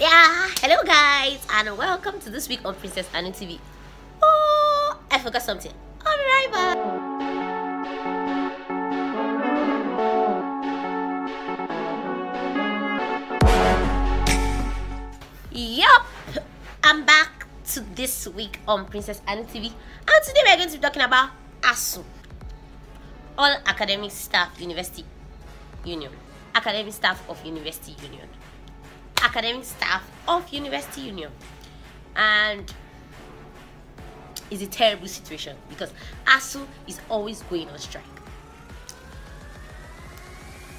Yeah, hello guys, and welcome to this week on Princess Anu TV. Oh, I forgot something. Alright, bye. Yup, I'm back to this week on Princess Anu TV, and today we're going to be talking about ASUU, All Academic Staff University Union, Academic Staff of University Union academic staff of University Union. And it's a terrible situation because ASUU is always going on strike.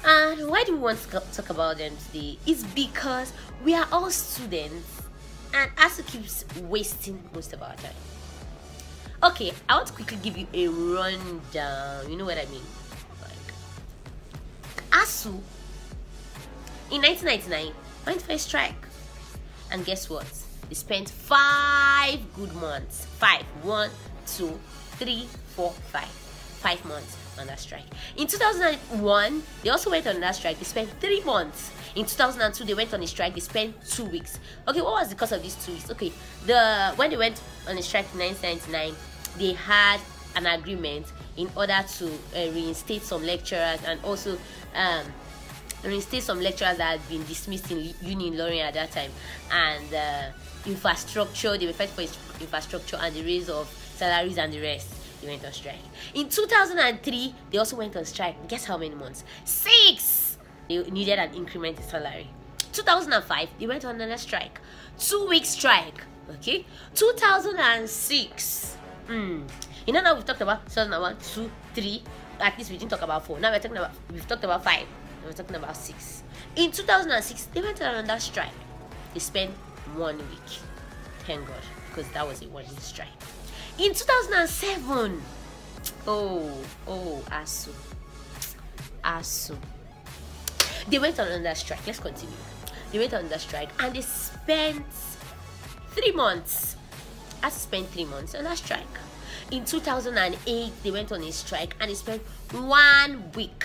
And why do we want to talk about them today? It's because we are all students and ASUU keeps wasting most of our time. Okay, I want to quickly give you a rundown. You know what I mean? Like, ASUU in 1999 went for a strike. And guess what? They spent five good months. Five. One, two, three, four, five. Five months on that strike. In 2001, they also went on that strike. They spent three months. In 2002, they went on a strike. They spent two weeks. Okay, what was the cause of these two weeks? Okay, the when they went on a strike in 1999, they had an agreement in order to uh, reinstate some lecturers and also um, reinstate some lecturers that had been dismissed in uni in at that time. And uh, infrastructure they were fighting for infrastructure and the raise of salaries and the rest. They went on strike. In 2003 they also went on strike. Guess how many months? Six! They needed an increment in salary. 2005 they went on another strike. Two week strike okay? 2006 mm. you know now we've talked about 2001 2 3 at least we didn't talk about four. Now we're talking about we've talked about five we're talking about six. In 2006, they went on another strike. They spent one week. Thank God, because that was a one week strike. In 2007, oh, oh, ASUU. ASUU. They went on another strike. Let's continue. They went on another strike and they spent three months. I spent three months on that strike. In 2008, they went on a strike and they spent one week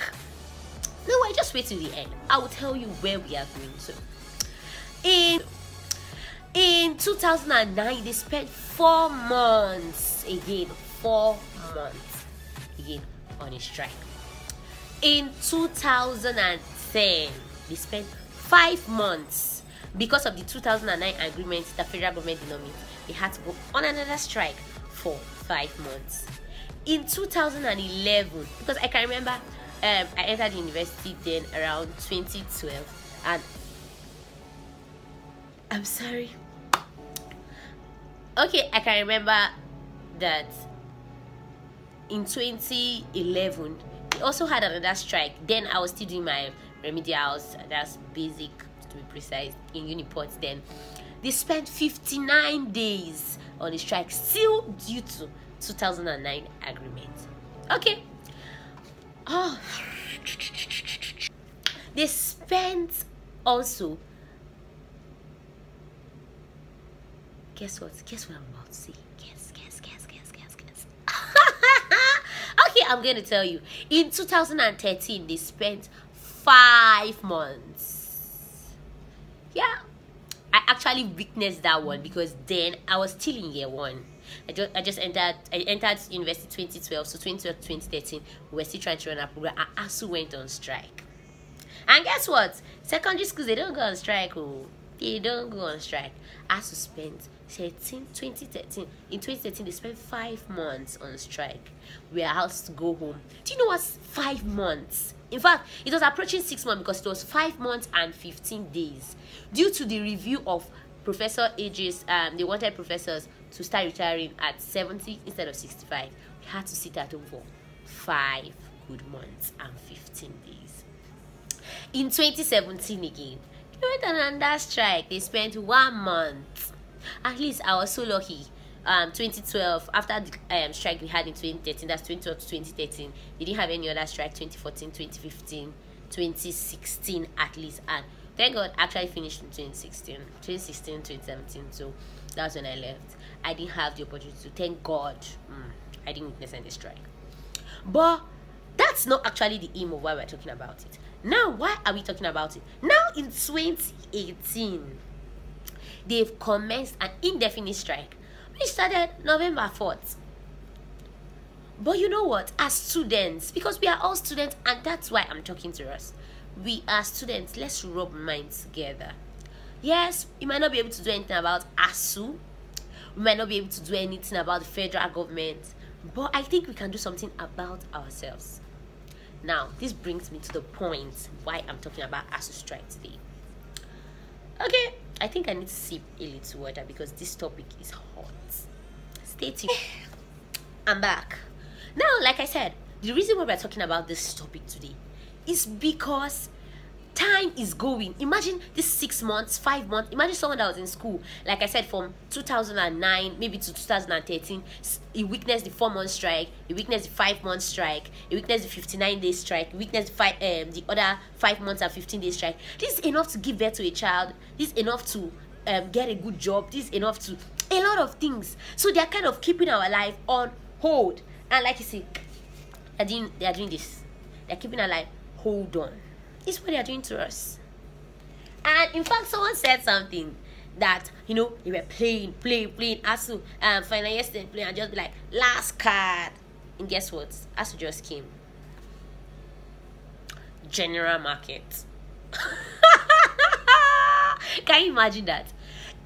no, I just wait till the end. I will tell you where we are going to. In in 2009, they spent four months again, four months again on a strike. In 2010, they spent five months because of the 2009 agreement the federal government did not meet. They had to go on another strike for five months. In 2011, because I can remember um, I entered university then around 2012 and I'm sorry. Okay I can remember that in 2011 we also had another strike. Then I was still doing my remedials. That's basic to be precise in Uniport then. They spent 59 days on the strike still due to 2009 agreement. Okay Ah. Oh, they spent also. Guess what? Guess what I'm about to say? Guess, guess, guess, guess, guess, guess. okay, I'm going to tell you. In 2013, they spent five months. Yeah, I actually witnessed that one because then I was still in year one. I just I just entered I entered university 2012, so 2012 2013 we were still trying to run our program and ASU went on strike. And guess what? Secondary schools they don't go on strike. Oh, they don't go on strike. ASU spent 13 2013 in 2013 they spent five months on strike. We are asked to go home. Do you know what's five months? In fact, it was approaching six months because it was five months and 15 days due to the review of Professor ages. Um, they wanted professors to start retiring at 70 instead of 65. We had to sit at home for five good months and 15 days. In 2017 again, they went on another strike. They spent one month. At least I was so lucky. Um, 2012, after the um, strike we had in 2013, that's 2012 to 2013, they didn't have any other strike 2014, 2015, 2016 at least. And thank God, actually finished in 2016, 2016, 2017. So that's when I left. I didn't have the opportunity to thank God. Mm, I didn't witness any strike. But that's not actually the aim of why we're talking about it. Now, why are we talking about it? Now in 2018, they've commenced an indefinite strike, which started November 4th. But you know what? As students, because we are all students, and that's why I'm talking to us. We are students. Let's rub minds together. Yes, you might not be able to do anything about ASUU. We might not be able to do anything about the federal government. But I think we can do something about ourselves. Now, this brings me to the point why I'm talking about ASUU strike today. Okay, I think I need to sip a little water because this topic is hot. Stay tuned. I'm back. Now, like I said, the reason why we're talking about this topic today is because time is going. Imagine this six months, five months. Imagine someone that was in school, like I said, from 2009 maybe to 2013. He witnessed the four month strike. He witnessed the five month strike. He witnessed the 59 day strike. He witnessed the, five, um, the other five months and 15 day strike. This is enough to give birth to a child. This is enough to um, get a good job. This is enough to a lot of things. So they are kind of keeping our life on hold. And like you see, they're doing, they are doing this. They're keeping our life. Hold on. Is what they are doing to us. And in fact, someone said something that you know they were playing, playing, playing. ASUU, um, final yesterday playing, and just be like last card. And guess what? ASUU just came. General market. Can you imagine that?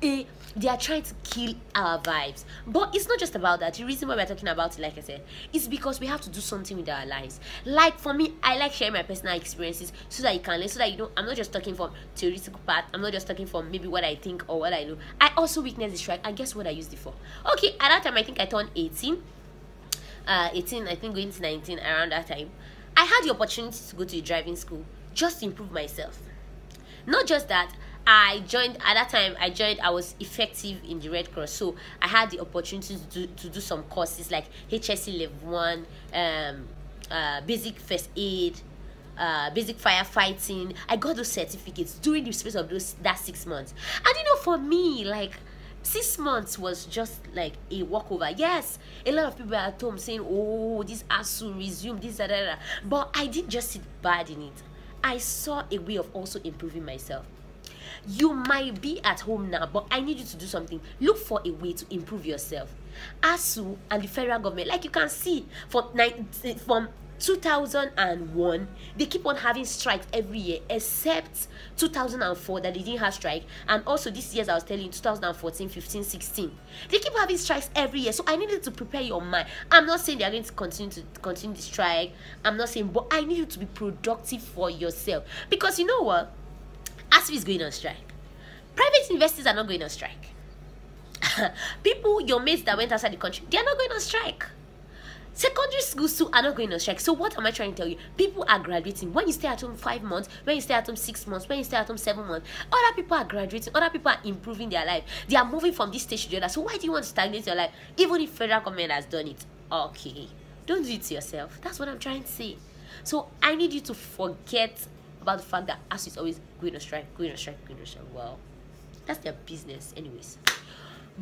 A they are trying to kill our vibes. But it's not just about that. The reason why we're talking about it, like I said, is because we have to do something with our lives. Like for me, I like sharing my personal experiences so that you can learn, so that you know I'm not just talking from theoretical part, I'm not just talking from maybe what I think or what I know. I also witnessed the strike, and guess what I used it for? Okay, at that time I think I turned 18. Uh 18, I think going to 19 around that time. I had the opportunity to go to a driving school just to improve myself. Not just that, I joined at that time. I joined. I was effective in the Red Cross, so I had the opportunity to do, to do some courses like HSC Level One, um, uh, basic first aid, uh, basic firefighting. I got those certificates during the space of those that six months. And you know, for me, like six months was just like a walkover. Yes, a lot of people at home saying, "Oh, this has to resume this." Da, da. But I didn't just sit bad in it. I saw a way of also improving myself you might be at home now but i need you to do something. Look for a way to improve yourself. ASUU and the federal government like you can see from, from 2001 they keep on having strikes every year except 2004 that they didn't have strike and also this year i was telling you 2014 15 16 they keep having strikes every year so i needed to prepare your mind. I'm not saying they're going to continue to continue the strike i'm not saying but i need you to be productive for yourself. Because you know what ASUU is going on strike. Private investors are not going on strike. People, your mates that went outside the country, they are not going on strike. Secondary schools too are not going on strike. So what am I trying to tell you? People are graduating. When you stay at home five months, when you stay at home six months, when you stay at home seven months, other people are graduating. Other people are improving their life. They are moving from this stage to the other. So why do you want to stagnate your life? Even if federal government has done it. Okay. Don't do it to yourself. That's what I'm trying to say. So I need you to forget about the fact that ASUU is always going on strike, going on strike, going on strike. Well, that's their business, anyways.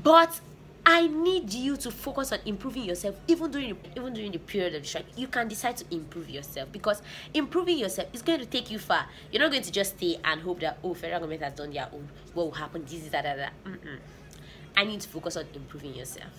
But I need you to focus on improving yourself even during even during the period of strike. You can decide to improve yourself because improving yourself is going to take you far. You're not going to just stay and hope that oh federal government has done their own. What will happen? This is that that. that. Mm -mm. I need to focus on improving yourself.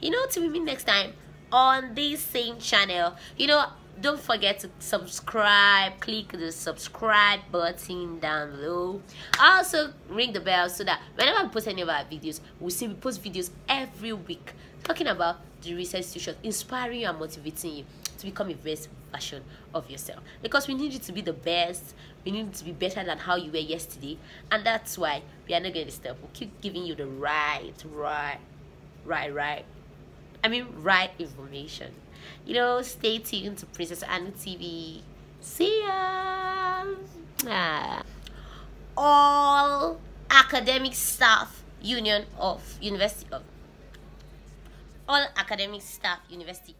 You know, till we meet next time on this same channel. You know, don't forget to subscribe click the subscribe button down below. Also ring the bell so that whenever we post any of our videos we see we post videos every week talking about the research institution inspiring you and motivating you to become a best version of yourself. Because we need you to be the best. We need to be better than how you were yesterday. And that's why we are not going to stop we'll keep giving you the right right right right i mean right information you know, stay tuned to Princess Anu TV. See ya! Ah. All academic staff union of University of all academic staff University